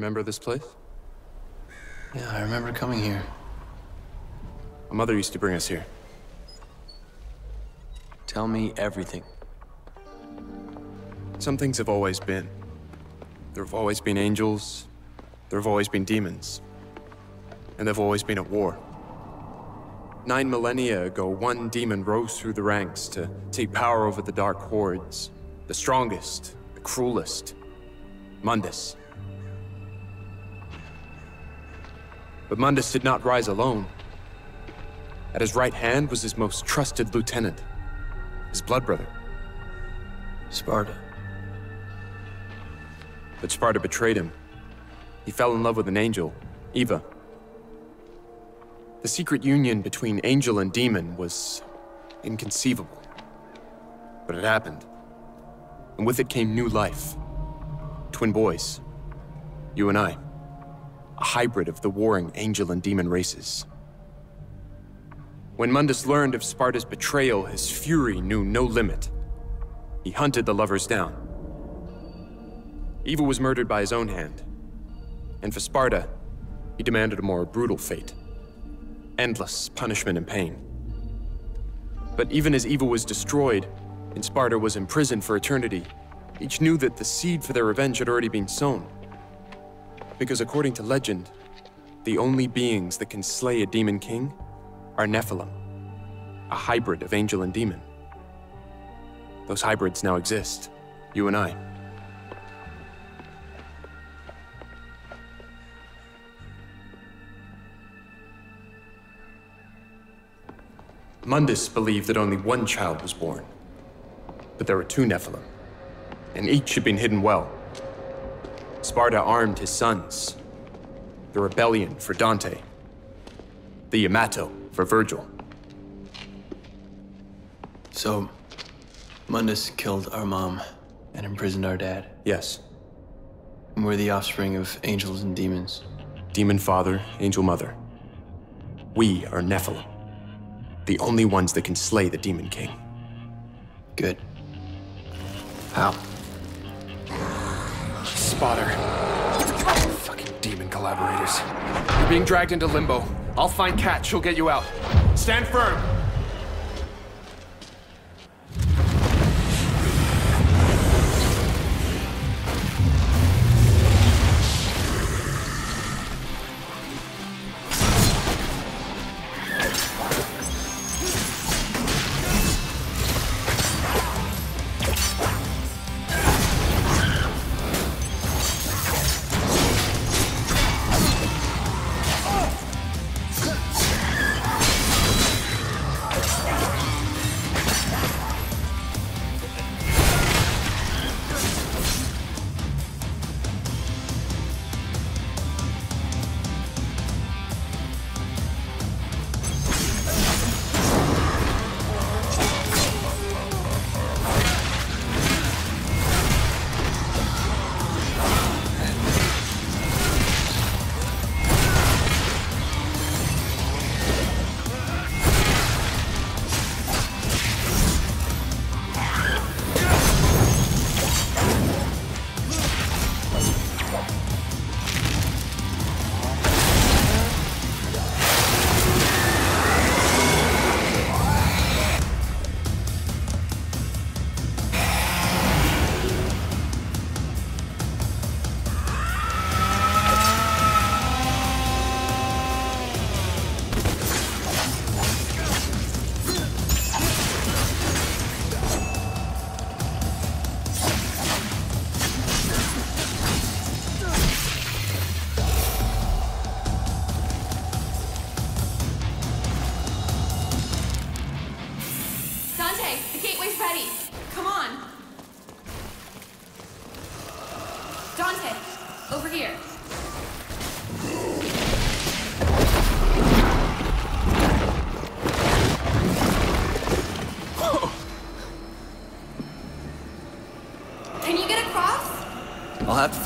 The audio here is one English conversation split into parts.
remember this place? Yeah, I remember coming here. My mother used to bring us here. Tell me everything. Some things have always been. There have always been angels. There have always been demons. And they've always been at war. Nine millennia ago, one demon rose through the ranks to take power over the Dark Hordes. The strongest, the cruelest. Mundus. But Mundus did not rise alone. At his right hand was his most trusted lieutenant, his blood brother. Sparda. But Sparda betrayed him. He fell in love with an angel, Eva. The secret union between angel and demon was inconceivable. But it happened. And with it came new life. Twin boys. You and I. A hybrid of the warring angel and demon races. When Mundus learned of Sparda's betrayal, his fury knew no limit. He hunted the lovers down. Eva was murdered by his own hand. And for Sparda, he demanded a more brutal fate. Endless punishment and pain. But even as Eva was destroyed, and Sparda was imprisoned for eternity, each knew that the seed for their revenge had already been sown. Because according to legend, the only beings that can slay a demon king are Nephilim, a hybrid of angel and demon. Those hybrids now exist, you and I. Mundus believed that only one child was born. But there were two Nephilim, and each had been hidden well. Sparda armed his sons. The rebellion for Dante. The Yamato for Vergil. So, Mundus killed our mom and imprisoned our dad. Yes. And we're the offspring of angels and demons. Demon father, angel mother. We are Nephilim. The only ones that can slay the Demon King. Good. How? Spotter. Collaborators. You're being dragged into limbo. I'll find Kat. She'll get you out. Stand firm!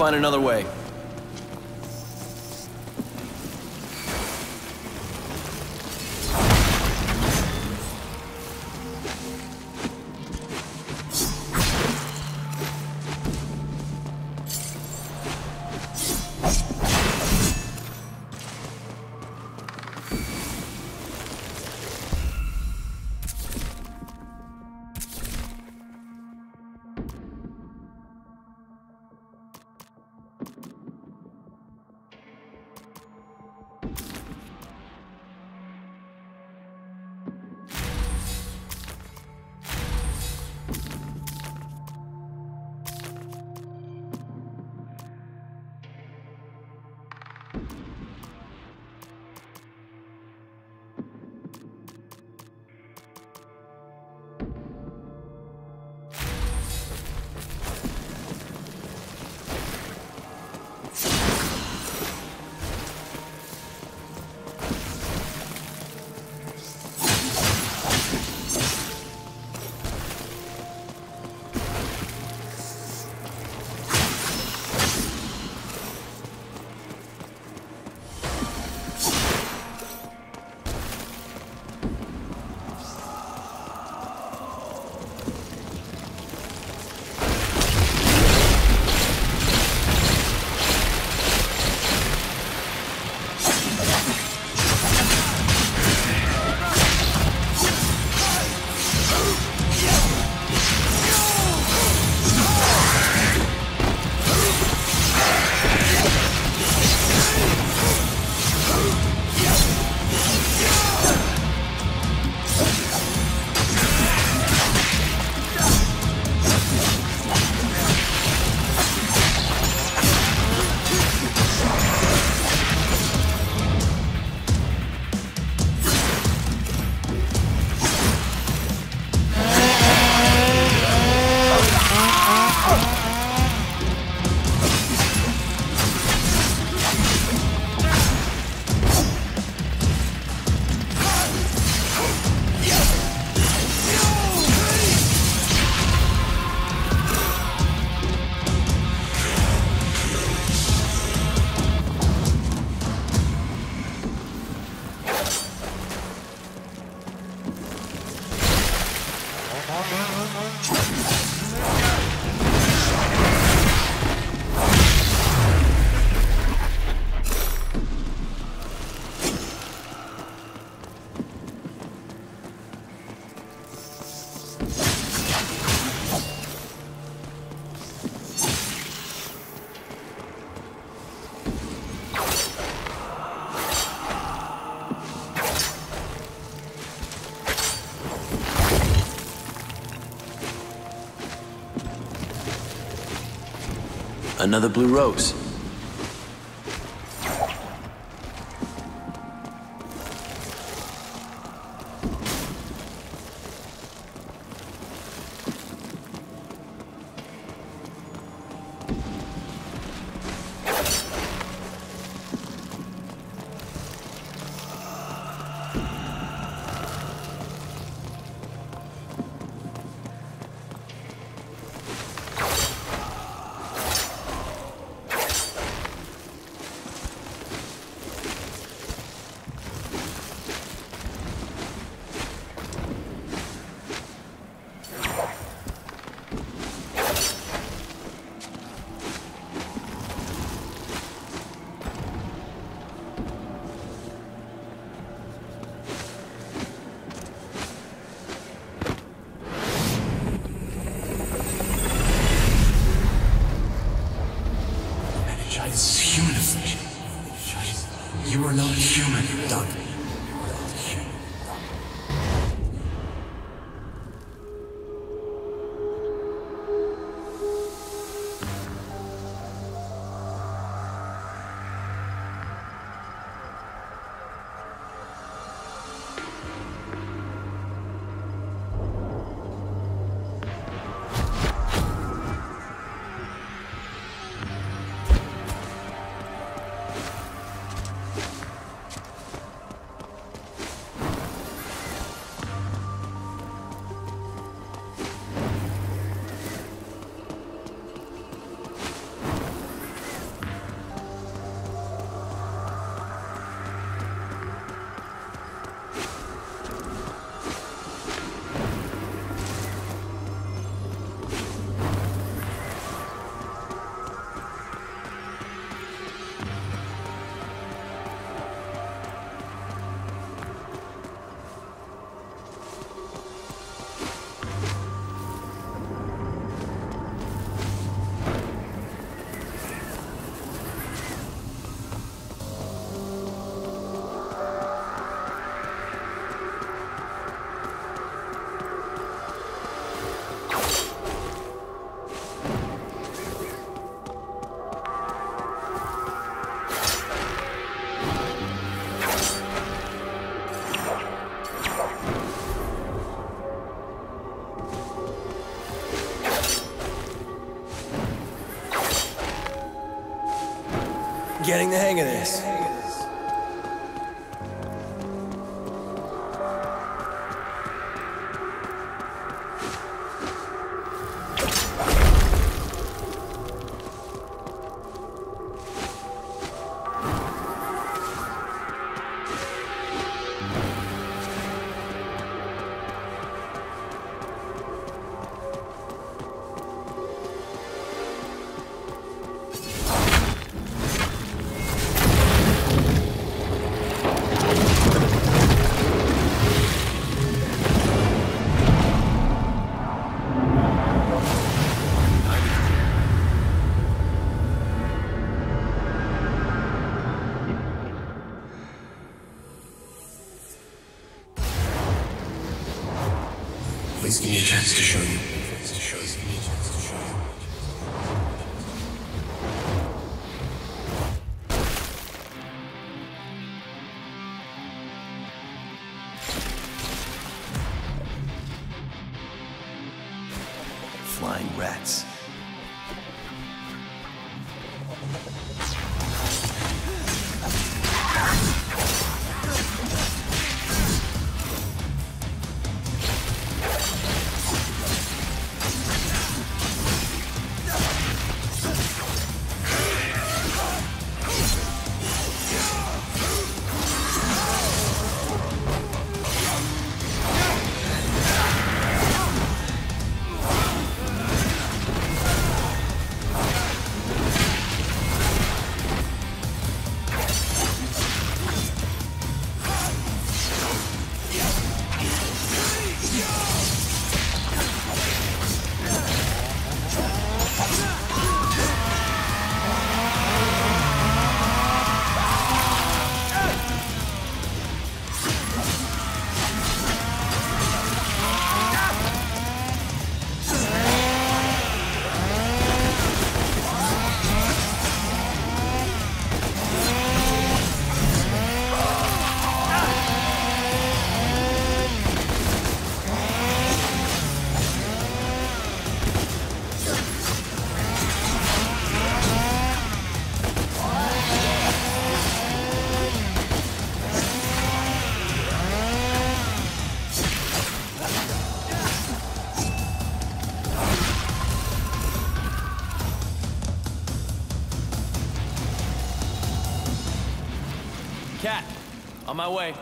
Find another way. Another blue rose. Getting the hang of this. Chance to show you. Flying rats. On my way.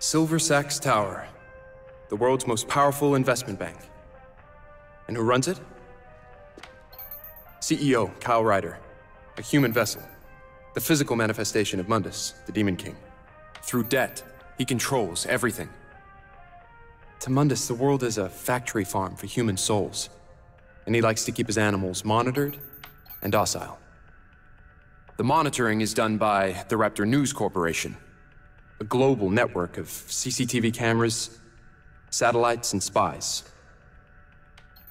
Silver Sachs Tower, the world's most powerful investment bank. And who runs it? CEO Kyle Ryder, a human vessel, the physical manifestation of Mundus, the Demon King. Through debt, he controls everything. To Mundus, the world is a factory farm for human souls, and he likes to keep his animals monitored and docile. The monitoring is done by the Raptor News Corporation, a global network of CCTV cameras, satellites, and spies.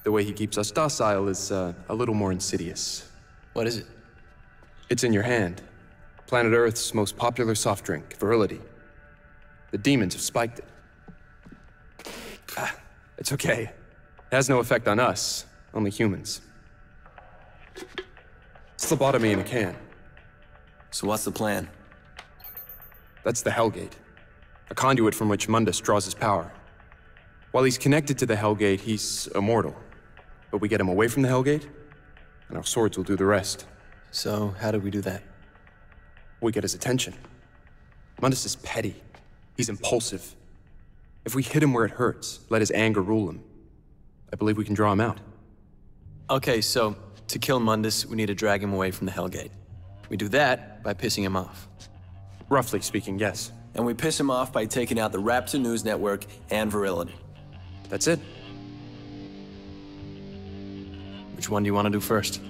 The way he keeps us docile is uh, a little more insidious. What is it? It's in your hand. Planet Earth's most popular soft drink, Virility. The demons have spiked it. Ah, it's okay. It has no effect on us, only humans. It's lobotomy in a can. So what's the plan? That's the Hellgate, a conduit from which Mundus draws his power. While he's connected to the Hellgate, he's immortal. But we get him away from the Hellgate, and our swords will do the rest. So, how do we do that? We get his attention. Mundus is petty. He's impulsive. If we hit him where it hurts, let his anger rule him, I believe we can draw him out. Okay, so to kill Mundus, we need to drag him away from the Hellgate. We do that by pissing him off. Roughly speaking, yes. And we piss him off by taking out the Raptor News Network and Virility. That's it. Which one do you want to do first?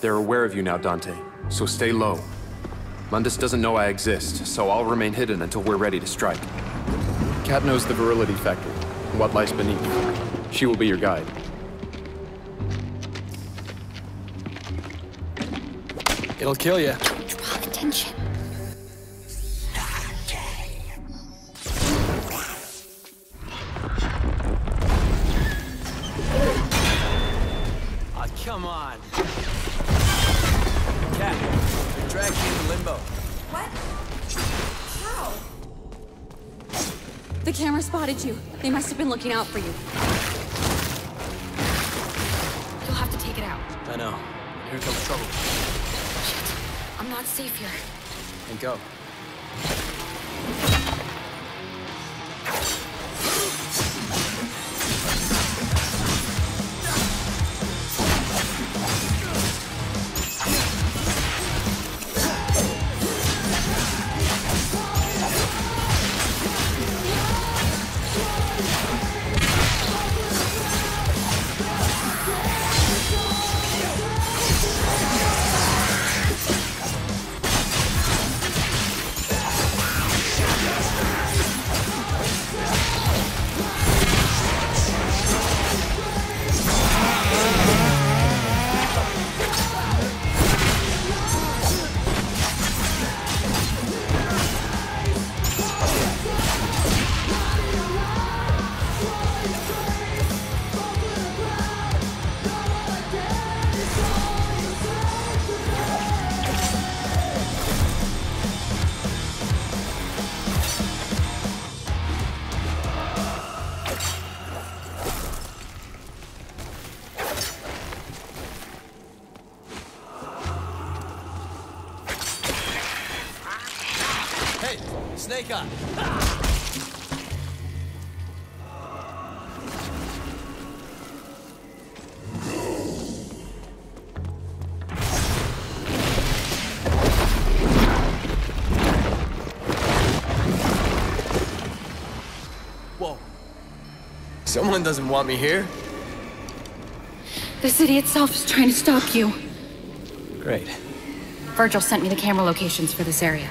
They're aware of you now, Dante, so stay low. Mundus doesn't know I exist, so I'll remain hidden until we're ready to strike. Kat knows the virility factory, and what lies beneath. She will be your guide. It'll kill you. Draw attention. Looking out for you. You'll have to take it out. I know. Here comes trouble. Shit. I'm not safe here. And go. Snake Eye. Whoa. Someone doesn't want me here? The city itself is trying to stop you. Great. Vergil sent me the camera locations for this area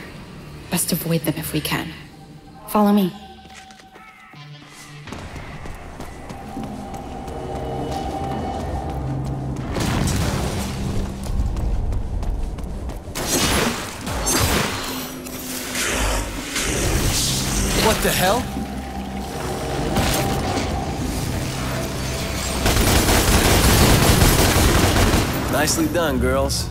best avoid them if we can. Follow me. What the hell? Nicely done, girls.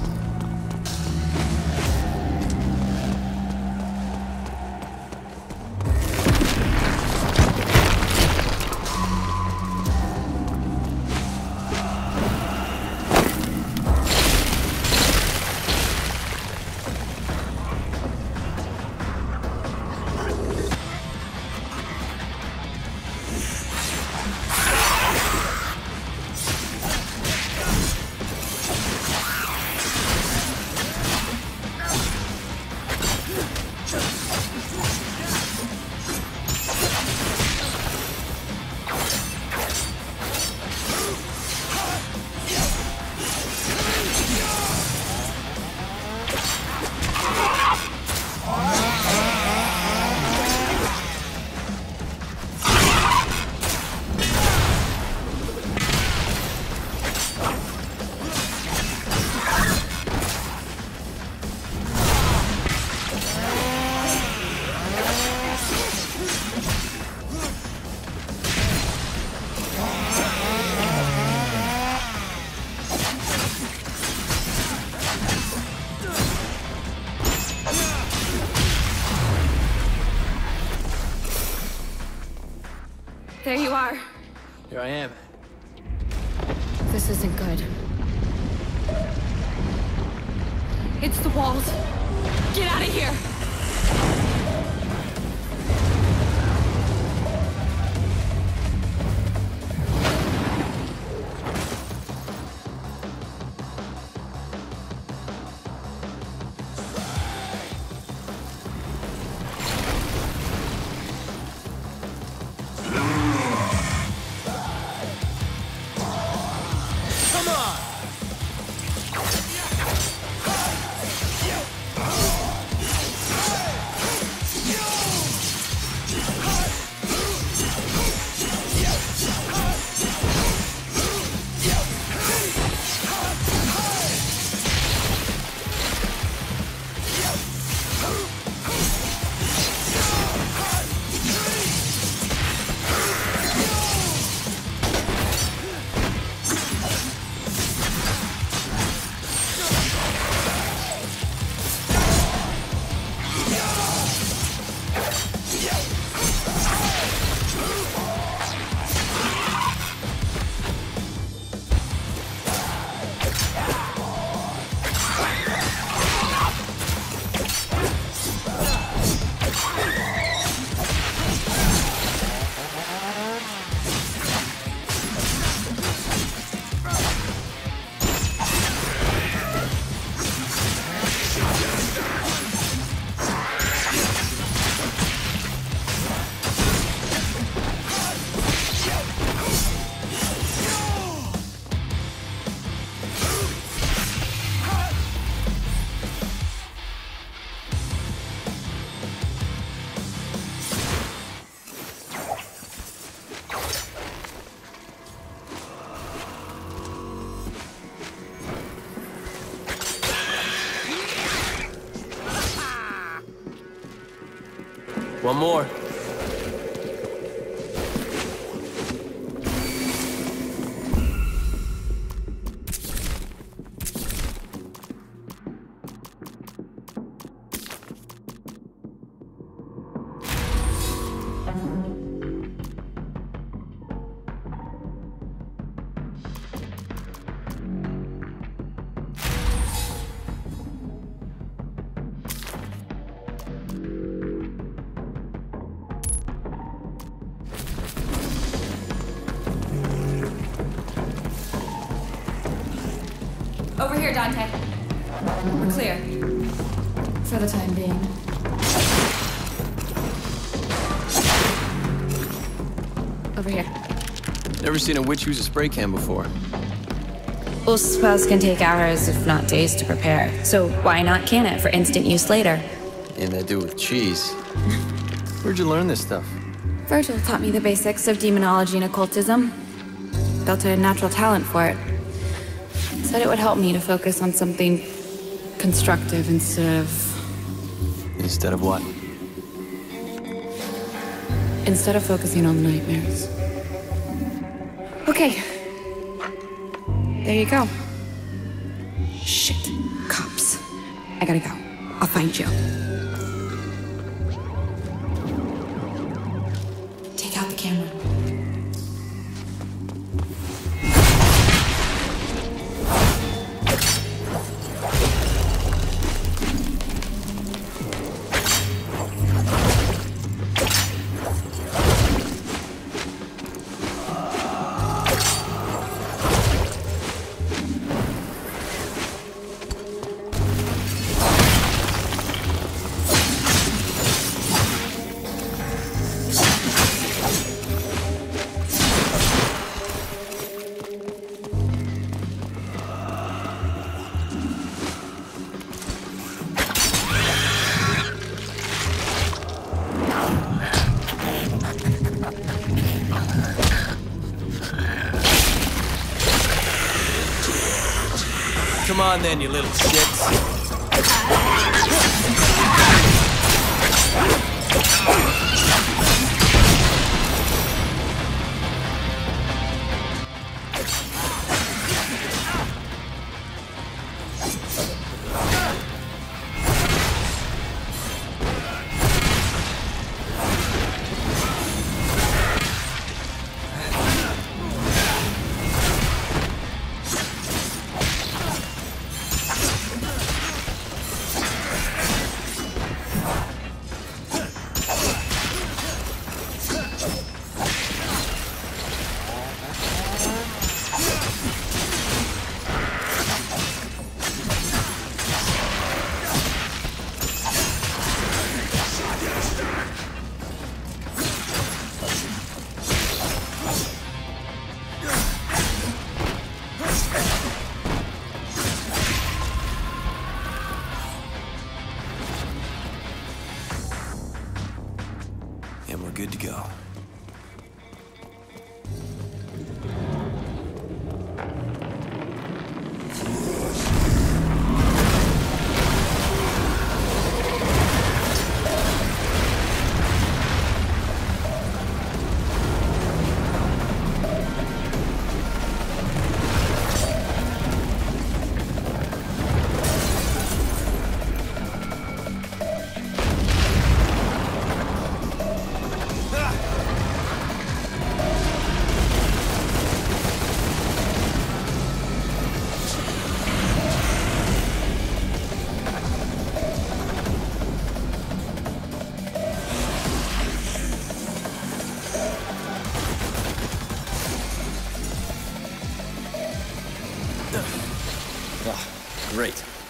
More. Over here, Dante. We're clear. For the time being. Over here. Never seen a witch use a spray can before. Well, spells can take hours, if not days, to prepare. So why not can it for instant use later? And they do with cheese. Where'd you learn this stuff? Vergil taught me the basics of demonology and occultism. Built a natural talent for it. Said it would help me to focus on something constructive instead of. Instead of what? instead of focusing on the nightmares. Okay. There you go. Shit. Cops. I gotta go. I'll find you. Come on then, you little shits. Great.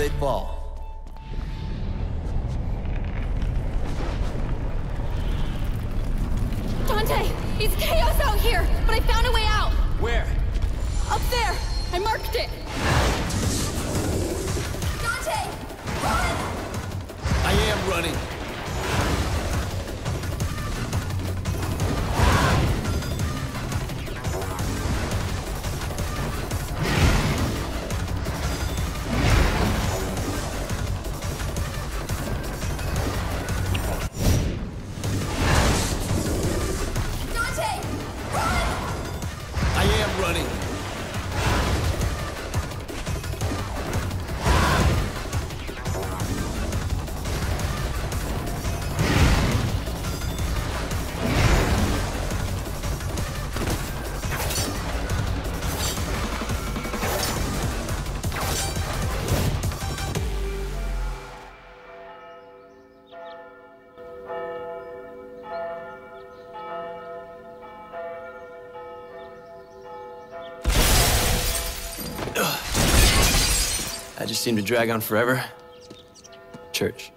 They fall. Dante! It's chaos out here, but I found a way out! Where? Up there! I marked it! Dante! Run! I am running. I just seem to drag on forever. Church.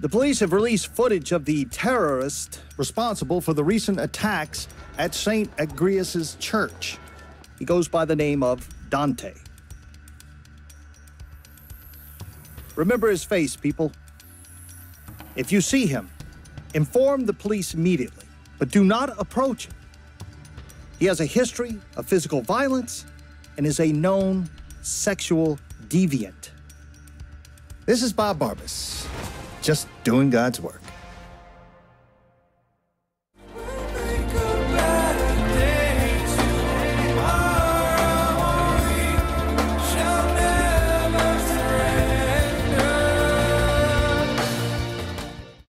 The police have released footage of the terrorist responsible for the recent attacks at St. Agrius' church. He goes by the name of Dante. Remember his face, people. If you see him, inform the police immediately, but do not approach him. He has a history of physical violence and is a known sexual deviant. This is Bob Barbas, just doing God's work.